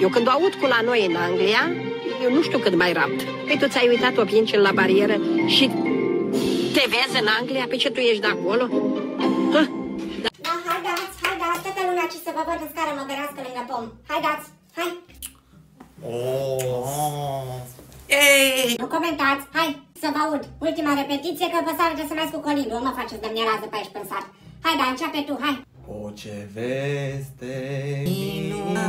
Eu când o aud cu la noi în Anglia, eu nu știu cât mai rapt. Păi tu ți-ai uitat o la barieră și te vezi în Anglia? Pe ce tu ești de acolo? Ha? Da. da, haideți, haideți, toată lumea ce să vă văd în scară mă berească lângă pom. Haideți, hai! Oh. Ei! Nu comentați, hai să vă aud. Ultima repetiție că vă sară de să mai cu colindu. Nu mă faceți de mielază pe aici pe sat. Hai, da, începe tu, hai. O ce veste minunată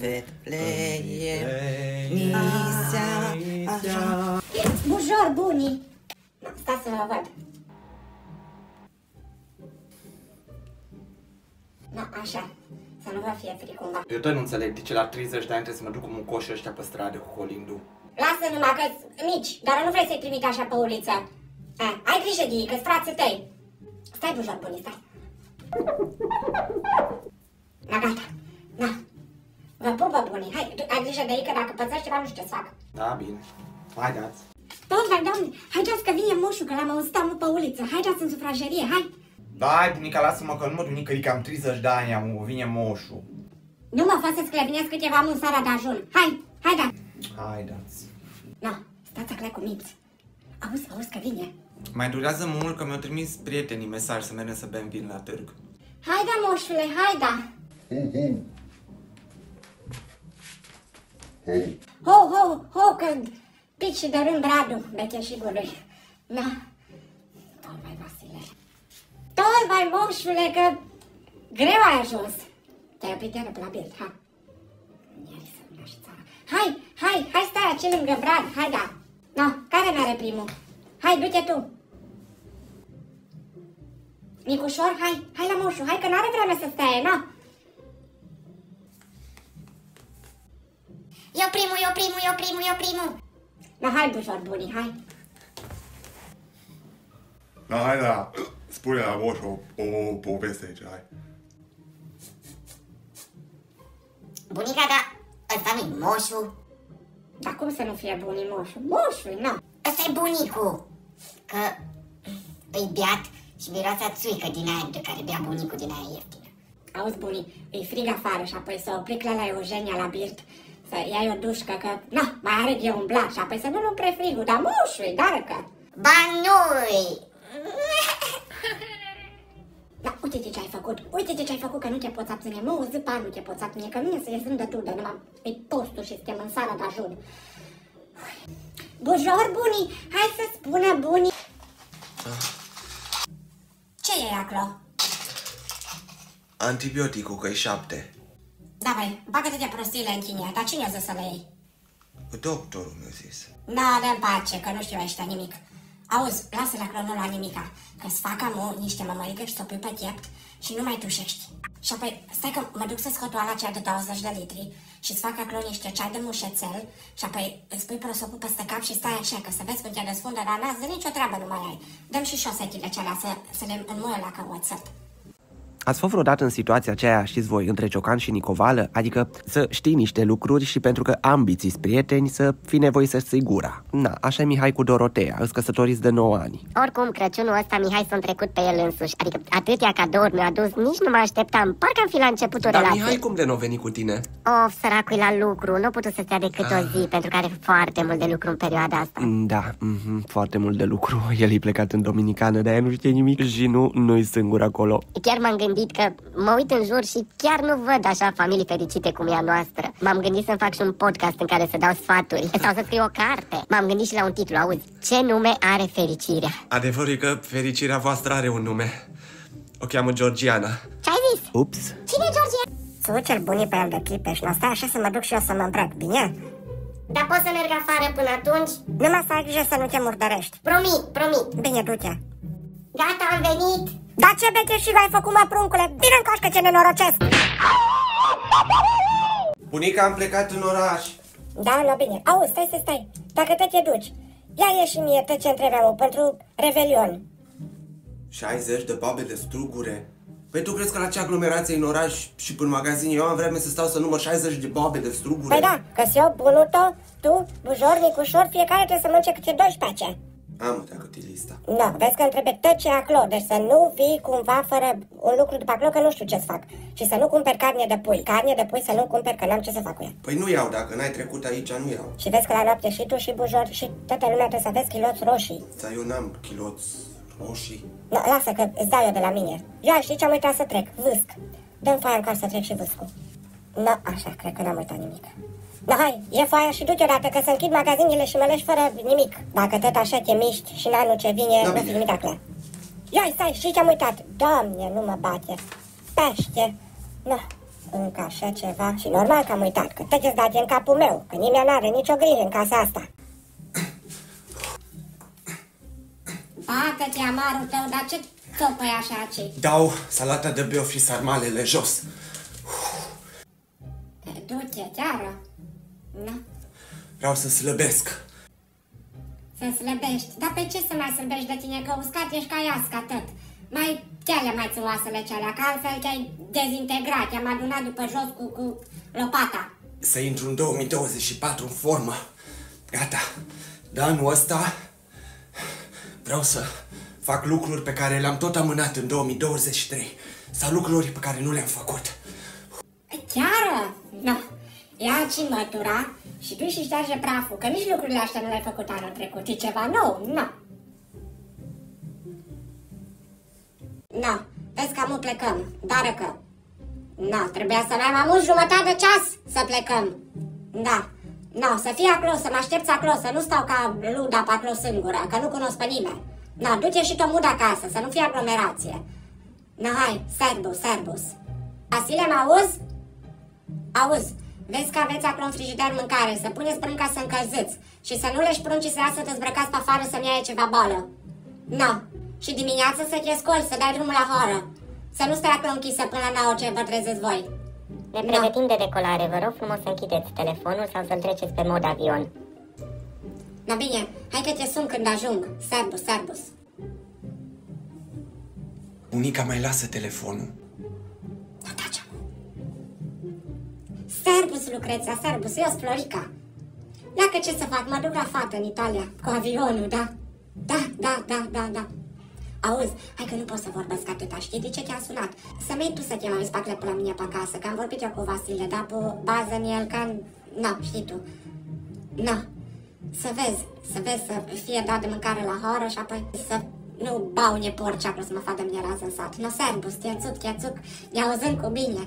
de pleie Nisea Bujor, bunii Stați să vă văd No, așa să nu vă fie frică cumva. Eu tot nu înțeleg de ce la 30 de ani trebuie să mă duc cu muncoșii ăștia pe stradă cu colindu. Lasă numai că mici, dar nu vrei să-i trimite așa pe uliță. A, ai grijă de ei, că-s frații tăi. Stai bujor bunii, stai. Na, gata. Na. Vă pupă bunii. Hai, ai grijă de ei, că dacă pățești ceva, nu știu ce să fac. Da, bine. Hai, dați. Doamne, doamne, haideți că vine moșul, că l-am auzit am pe uliță. Haideți în sufragerie, hai. Dai, bunica, lasă-mă că nu mă duc nicăieri, că am 30 de ani, am, vine moșul. Nu mă faceți să clevinesc câteva în seara de ajun. Hai, hai da. Hai dați. No, stați acolo cu minți. Auzi, auzi că vine. Mai durează mult că mi-au trimis prietenii mesaj să mergem să bem vin la târg. Hai da, moșule, hai da. Ho, ho, ho, că pici de rând Radu, becheșigului. Na, Doamne Vasile. Tot mai moșule, că greu ai ajuns. Te-ai oprit iară pe la bild, ha. Hai, hai, hai stai aici lângă Brad, hai da. No, care n-are primul? Hai, du-te tu. Micușor, hai, hai la moșu, hai că n-are vreme să stai, no? Eu primul, eu primul, eu primul, eu primul. No, hai, bușor bunii, hai. Da, hai, da. Spune la moș o, o poveste aici, hai. Bunica, da, ăsta nu-i moșul. Dar cum să nu fie bunii moșul? Moșul, nu. Ăsta e bunicul. Că îi beat și miroase a țuică din aia de care bea bunicul din aia ieftină. Auzi, bunii, îi frig afară și apoi să o plic la, la Eugenia la birt să iei o dușcă, că, na, mai are de umblat și apoi să nu-l umple frigul, dar moșul dar că... Ba nu-i! Da, uite ce ai făcut, uite ce ai făcut, că nu te poți abține, nu o zi pa nu te poți abține, că mine să ies de tu, de numai pe postul și suntem în sala de ajun. Bujor, bunii, hai să spună bunii. Ce e acolo? Antibioticul, că e șapte. Da, băi, bagă-te de prostiile în chinie, dar cine a zis să le iei? Doctorul mi-a zis. Da, dă pace, că nu știu ăștia nimic. Auzi, lasă la clonul la nimica, că-ți fac amu niște mămăligă și ți-o pui pe piept și nu mai tușești. Și apoi, stai că mă duc să scot o cea de 20 de litri și îți fac acolo niște ceai de mușețel și apoi îți pui prosopul peste cap și stai așa, că să vezi cum te desfundă, dar n-azi nicio treabă nu mai ai. Dăm și șosetile celea să, să le înmuie la căuățăt. Ați fost vreodată în situația aceea, știți voi, între Ciocan și Nicovală? Adică să știi niște lucruri și pentru că ambiții prieteni să fi nevoie să ți gura. Na, așa e Mihai cu Dorotea, îți căsătoriți de 9 ani. Oricum, Crăciunul ăsta Mihai s-a trecut pe el însuși. Adică atâtea cadouri mi-a adus, nici nu mă așteptam. Parcă am fi la începutul Dar relației. Mihai cum de nu veni cu tine? Of, săracul la lucru, nu putut să stea decât ah. o zi, pentru că are foarte mult de lucru în perioada asta. Da, mm-hmm, foarte mult de lucru. El e plecat în Dominicană, de aia nu știe nimic și nu, nu-i singur acolo. Chiar m-am gândit că mă uit în jur și chiar nu văd așa familii fericite cum e a noastră. M-am gândit să fac și un podcast în care să dau sfaturi sau să scriu o carte. M-am gândit și la un titlu, auzi, ce nume are fericirea? Adevărul e că fericirea voastră are un nume. O cheamă Georgiana. Ce ai zis? Ups. Cine e Georgiana? Să duce cel bunii pe el de clipeș, nu stai așa să mă duc și eu să mă îmbrac, bine? Dar poți să merg afară până atunci? Numai să ai grijă să nu te murdărești. Promit, promit. Bine, du-te. Gata, am venit. Dar ce beche și ai făcut, mă, pruncule? Bine în coșcă ce nenorocesc! Bunica, am plecat în oraș. Da, la bine. Auzi, stai să stai. Dacă te te duci, ia ieși și mie tot ce întrebeau pentru Revelion. 60 de babe de strugure. Păi tu crezi că la ce aglomerație în oraș și până magazin eu am vreme să stau să număr 60 de babe de strugure? Păi da, că eu, bunuto, tu, bujor, micușor, fiecare trebuie să mănânce câte 12 pace. Am dacă e lista. Nu, vezi că îmi trebuie tot ce e acolo, deci să nu vii cumva fără un lucru după acolo, că nu știu ce să fac. Și să nu cumperi carne de pui. Carne de pui să nu cumperi, că n-am ce să fac cu ea. Păi nu iau, dacă n-ai trecut aici, nu iau. Și vezi că la noapte și tu și bujor și toată lumea trebuie să vezi chiloți roșii. Dar eu n-am chiloți roșii. No, lasă că îți dau eu de la mine. Ia, știi ce am uitat să trec? Vâsc. Dă-mi foaia în care să trec și vâscul. No, așa, cred că n-am uitat nimic. Da, hai, e foaia și du-te odată că să închid magazinele și mă leși fără nimic. Dacă tot așa te miști și în anul ce vine, Da, nu bine. fi nimic clar. Ia, stai, știi ce am uitat? Doamne, nu mă bate. Pește. No, încă așa ceva. Și normal că am uitat, că tot ce-ți date în capul meu, că nimeni n-are nicio grijă în casa asta. Bată-te, amarul tău, dar ce țopăi așa, ce? Dau salata de beof și sarmalele jos. Du-te, chiară. Nu. Vreau să slăbesc. Să slăbești. Dar pe ce să mai slăbești de tine? Că uscat ești ca iasca tot. Mai cele mai țuoasele celea, că altfel te-ai dezintegrat. Te-am adunat după jos cu, cu lopata. Să intru în 2024 în formă. Gata. De anul ăsta vreau să fac lucruri pe care le-am tot amânat în 2023. Sau lucruri pe care nu le-am făcut. Chiară? Nu. Ia și mătura și du și șterge praful, că nici lucrurile astea nu le-ai făcut anul trecut. E ceva nou? Nu. Nu. Vezi că amu plecăm. Dar că... Nu, trebuia să mai mai mult jumătate de ceas să plecăm. Da. Nu, să fii acolo, să mă aștepți acolo, să nu stau ca luda pe acolo singură, că nu cunosc pe nimeni. Nu, du-te și tu mud acasă, să nu fie aglomerație. Nu, hai, serbus, serbus. Asile, mă auzi? Auzi, vezi că aveți acolo în frigider mâncare, să puneți prânca să încălziți și să nu leși pruncii să lasă să zbrăcați pe afară să-mi ia ceva boală. Nu. Și dimineața să te scoli, să dai drumul la horă. Să nu stai acolo închisă până la 9 ce vă trezeți voi. Ne pregătim de decolare, vă rog frumos să închideți telefonul sau să-l treceți pe mod avion. Na bine, hai că te sun când ajung. Serbus, serbus. Bunica mai lasă telefonul. Serbus, Lucreția, serbus, eu sunt Florica. Dacă ce să fac, mă duc la fată în Italia, cu avionul, da? Da, da, da, da, da. Auzi, hai că nu pot să vorbesc atâta, știi de ce te-am sunat? Să mergi tu să te mai spatele pe la mine pe acasă, că am vorbit eu cu Vasile, dar pe bază în el, ca... Na, știi tu. Na, să vezi, să vezi să fie dat de mâncare la horă și apoi să nu baune porci acolo să mă facă mine rază în sat. No, serbus, te-țuc, te-țuc, ne auzim cu bine.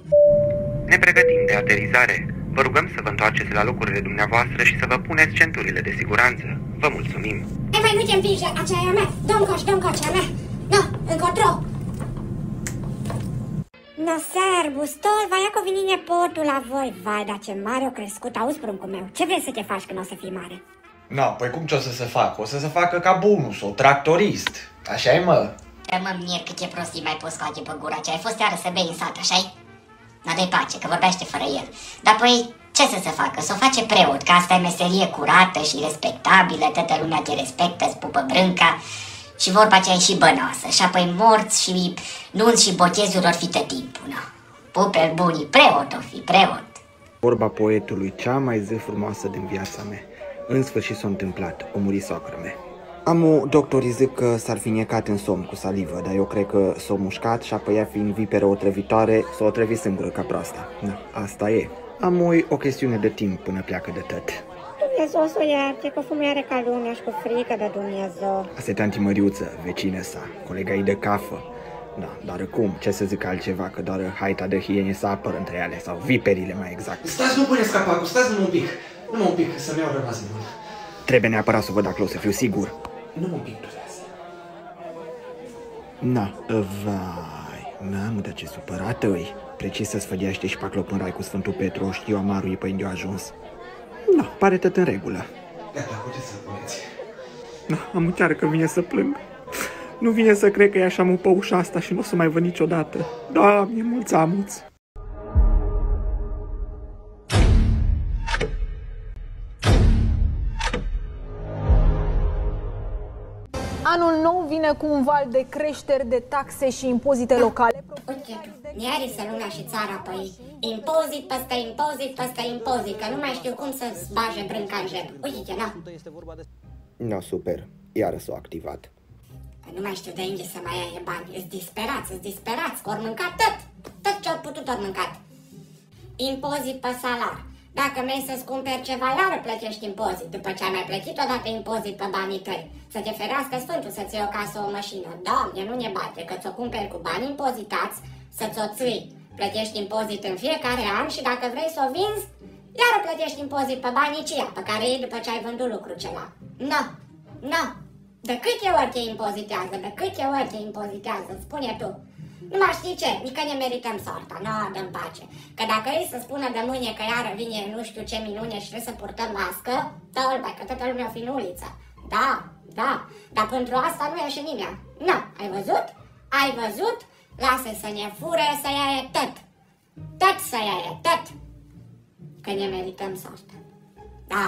Ne pregătim de aterizare. Vă rugăm să vă întoarceți la locurile dumneavoastră și să vă puneți centurile de siguranță. Vă mulțumim! Hai, mai nu te împinge, aceea e a mea. Dă-mi coș, dă-mi coș, a mea. No, încotro. No, serbus, tot, vai, ia că vine nepotul la voi. Vai, dar ce mare o crescut, auzi, pruncul meu. Ce vrei să te faci când o să fii mare? Na, păi cum ce o să se facă? O să se facă ca bunus, o tractorist. așa e mă? Că mă mir cât ce prostii mai poți scoate pe gura ce ai fost iară să bei în sat, așa-i? N-a de pace, că vorbește fără el. Dar păi, ce să se facă? Să o face preot, că asta e meserie curată și respectabilă, toată lumea te respectă, îți pupă brânca și vorba aceea e și bănoasă. Și apoi morți și nunți și botezuri or fi tot timpul, na. Pupel bunii, preot o fi, preot. Vorba poetului, cea mai zi frumoasă din viața mea. În sfârșit s-a întâmplat, o muri socră mea. Amu, doctorii zic că s-ar fi necat în somn cu salivă, dar eu cred că s-a mușcat și apoi ea fiind viperă otrăvitoare, s-a otrăvit singură ca proasta. Da, asta e. Amu, e o chestiune de timp până pleacă de tot. Dumnezeu să o ierte, că fumul are ca lumea și cu frică de Dumnezeu. Asta e tanti Măriuță, vecină sa, colega ei de cafă. Da, dar cum, ce să zic altceva, că doar haita de hiene să apără între ele, sau viperile mai exact. Stați, nu puneți capacul, stați numai un pic. Numai un pic, să-mi iau rămas bun. Trebuie neapărat să văd acolo, să fiu sigur. Numai un pic durează. Na, vai, mamă, dar ce supărată îi. Precis să sfădeaște și pe în rai cu Sfântul Petru, o știu amarul e pe unde a ajuns. Na, pare tot în regulă. Gata, puteți să puneți. Na, am chiar că vine să plâng. Nu vine să cred că e așa mă pe ușa asta și nu o să mai văd niciodată. Doamne, mulți amuți! Anul nou vine cu un val de creșteri de taxe și impozite locale. Uite tu, iar să lumea și țara pe ei. Impozit peste impozit peste impozit, că nu mai știu cum să-ți bage brânca în jeb. Uite, na. Na, super. iară s-a activat. Păi nu mai știu de unde să mai ia bani. Îți disperați, îți disperați, că ori mâncat tot. Tot ce au putut ori mâncat. Impozit pe salar. Dacă vrei să-ți cumperi ceva, iară plătești impozit. După ce ai mai plătit odată impozit pe banii tăi. Să te ferească Sfântul să-ți iei o casă, o mașină. Doamne, nu ne bate, că ți-o cumperi cu bani impozitați, să-ți o ții. Plătești impozit în fiecare an și dacă vrei să o vinzi, iară plătești impozit pe banii ceia pe care ei după ce ai vândut lucrul cela. Nu, nu. De câte ori te impozitează, de câte ori te impozitează, spune tu. Nu mai știi ce, nici că ne merităm soarta, nu, dăm pace. Că dacă ei să spună de mâine că iară vine nu știu ce minune și trebuie să purtăm mască, tălbai, că toată lumea o fi în uliță. Da, da, dar pentru asta nu ia și nimeni. Nu, ai văzut? Ai văzut? Lasă să ne fure, să ia tot. Tot să ia tot. Că ne merităm soarta. Da.